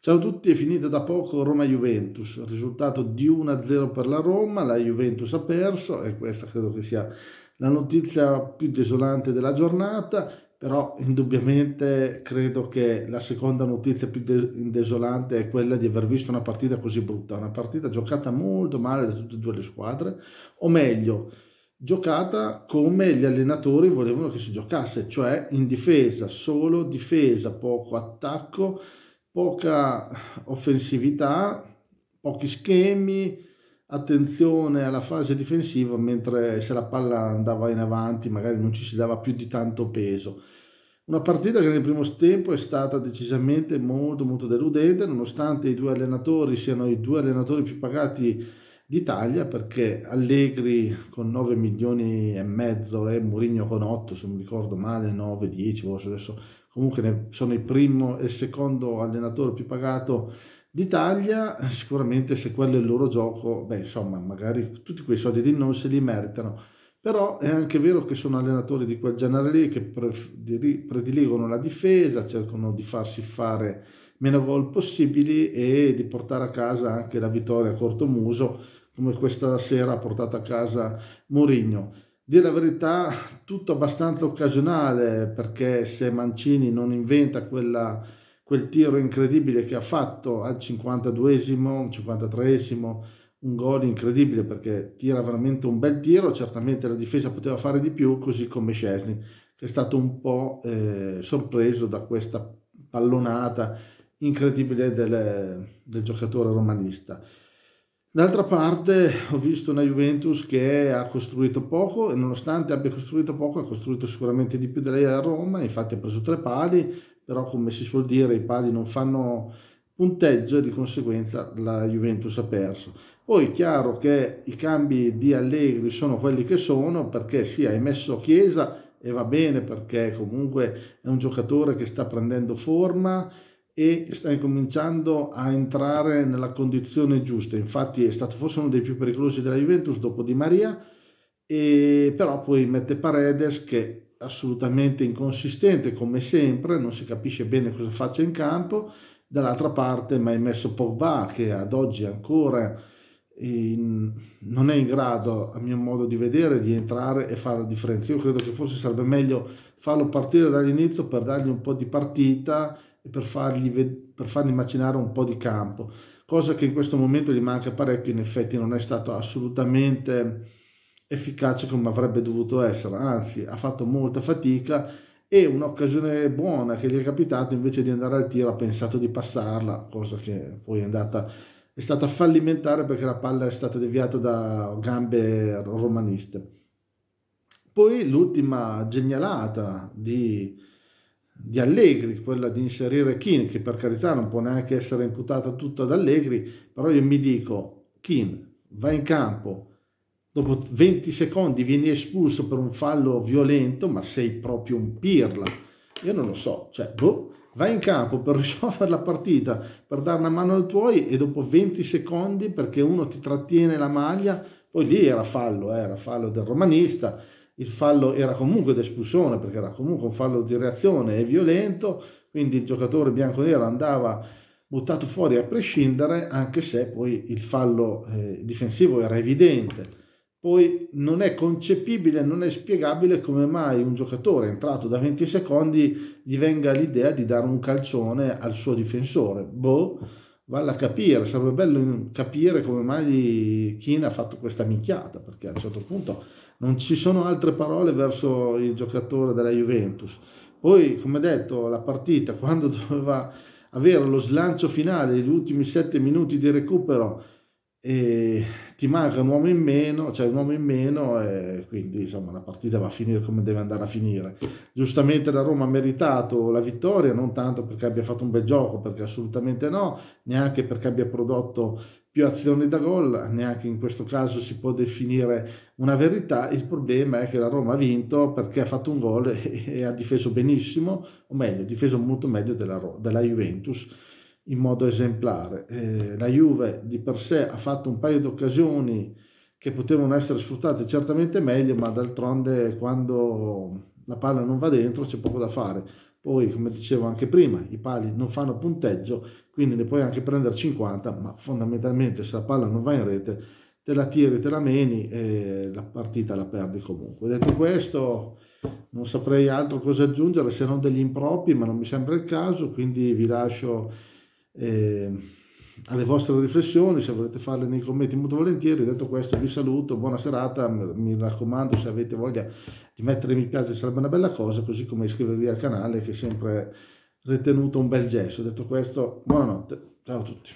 Ciao a tutti, è finita da poco Roma-Juventus, risultato di 1-0 per la Roma, la Juventus ha perso e questa credo che sia la notizia più desolante della giornata, però indubbiamente credo che la seconda notizia più desolante è quella di aver visto una partita così brutta, una partita giocata molto male da tutte e due le squadre, o meglio, giocata come gli allenatori volevano che si giocasse, cioè in difesa, solo difesa, poco attacco, poca offensività, pochi schemi, attenzione alla fase difensiva, mentre se la palla andava in avanti magari non ci si dava più di tanto peso. Una partita che nel primo tempo è stata decisamente molto molto deludente, nonostante i due allenatori siano i due allenatori più pagati d'Italia, perché Allegri con 9 milioni e mezzo e Mourinho con 8, se non mi ricordo male, 9, 10, adesso comunque sono il primo e il secondo allenatore più pagato d'Italia, sicuramente se quello è il loro gioco, beh insomma magari tutti quei soldi lì non se li meritano, però è anche vero che sono allenatori di quel genere lì che prediligono la difesa, cercano di farsi fare meno gol possibili e di portare a casa anche la vittoria a corto muso, come questa sera ha portato a casa Mourinho. Dire la verità, tutto abbastanza occasionale perché se Mancini non inventa quella, quel tiro incredibile che ha fatto al 52esimo, 53esimo, un gol incredibile perché tira veramente un bel tiro, certamente la difesa poteva fare di più, così come Scesni, che è stato un po' eh, sorpreso da questa pallonata incredibile del, del giocatore romanista. D'altra parte ho visto una Juventus che ha costruito poco e nonostante abbia costruito poco ha costruito sicuramente di più di lei a Roma, infatti ha preso tre pali, però come si suol dire i pali non fanno punteggio e di conseguenza la Juventus ha perso. Poi è chiaro che i cambi di Allegri sono quelli che sono perché sì, hai messo Chiesa e va bene perché comunque è un giocatore che sta prendendo forma e sta incominciando a entrare nella condizione giusta. Infatti è stato forse uno dei più pericolosi della Juventus dopo Di Maria, e però poi mette Paredes che è assolutamente inconsistente come sempre, non si capisce bene cosa faccia in campo. Dall'altra parte mi hai messo Pogba che ad oggi ancora in, non è in grado, a mio modo di vedere, di entrare e fare la differenza. Io credo che forse sarebbe meglio farlo partire dall'inizio per dargli un po' di partita per fargli, per fargli macinare un po' di campo, cosa che in questo momento gli manca parecchio, in effetti non è stato assolutamente efficace come avrebbe dovuto essere, anzi ha fatto molta fatica e un'occasione buona che gli è capitata invece di andare al tiro ha pensato di passarla, cosa che poi è andata è stata fallimentare perché la palla è stata deviata da gambe romaniste. Poi l'ultima genialata di di Allegri, quella di inserire Keane, che per carità non può neanche essere imputata tutta ad Allegri, però io mi dico, Keane, va in campo, dopo 20 secondi vieni espulso per un fallo violento, ma sei proprio un pirla. Io non lo so, cioè, boh, vai in campo per risolvere la partita, per dare una mano ai tuoi e dopo 20 secondi, perché uno ti trattiene la maglia, poi lì era fallo, eh, era fallo del romanista, il fallo era comunque d'espulsione perché era comunque un fallo di reazione e violento, quindi il giocatore bianco-nero andava buttato fuori a prescindere, anche se poi il fallo eh, difensivo era evidente. Poi non è concepibile, non è spiegabile come mai un giocatore entrato da 20 secondi gli venga l'idea di dare un calcione al suo difensore. Boh, vale a capire, sarebbe bello capire come mai Kina ha fatto questa minchiata, perché a un certo punto non ci sono altre parole verso il giocatore della Juventus. Poi, come detto, la partita, quando doveva avere lo slancio finale, gli ultimi sette minuti di recupero, e ti manca un uomo in meno, cioè un uomo in meno e quindi insomma la partita va a finire come deve andare a finire. Giustamente la Roma ha meritato la vittoria, non tanto perché abbia fatto un bel gioco, perché assolutamente no, neanche perché abbia prodotto più azioni da gol, neanche in questo caso si può definire una verità, il problema è che la Roma ha vinto perché ha fatto un gol e, e ha difeso benissimo, o meglio, ha difeso molto meglio della, della Juventus in modo esemplare. Eh, la Juve di per sé ha fatto un paio di occasioni che potevano essere sfruttate certamente meglio, ma d'altronde quando la palla non va dentro c'è poco da fare. Poi come dicevo anche prima i pali non fanno punteggio, quindi ne puoi anche prendere 50, ma fondamentalmente se la palla non va in rete te la tiri, te la meni e la partita la perdi comunque. Detto questo non saprei altro cosa aggiungere se non degli impropri, ma non mi sembra il caso, quindi vi lascio... Eh, alle vostre riflessioni, se volete farle nei commenti molto volentieri. Detto questo vi saluto, buona serata, mi raccomando se avete voglia di mettere mi piace sarebbe una bella cosa, così come iscrivervi al canale che è sempre ritenuto un bel gesto. Detto questo, buonanotte, ciao a tutti.